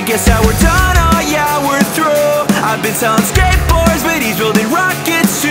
I guess that we're done, oh yeah, we're through. I've been selling skateboards, but he's building rockets too.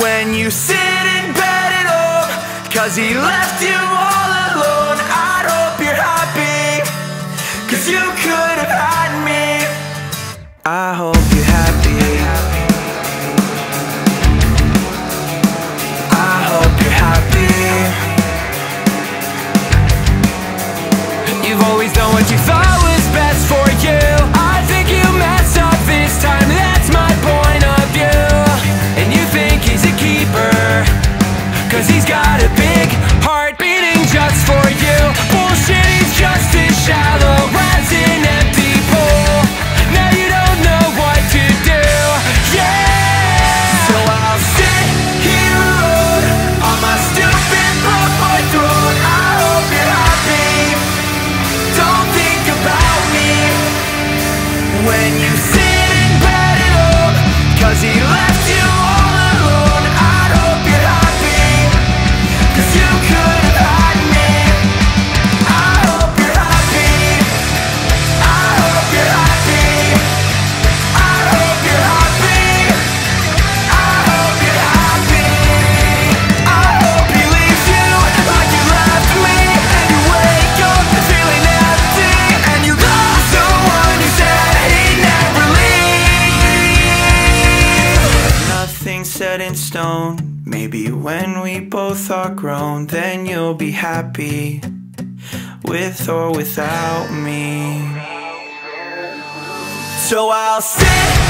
when you sit in bed at home Cause he left you all alone. I hope you're happy. Cause you set in stone. Maybe when we both are grown, then you'll be happy with or without me. So I'll sit.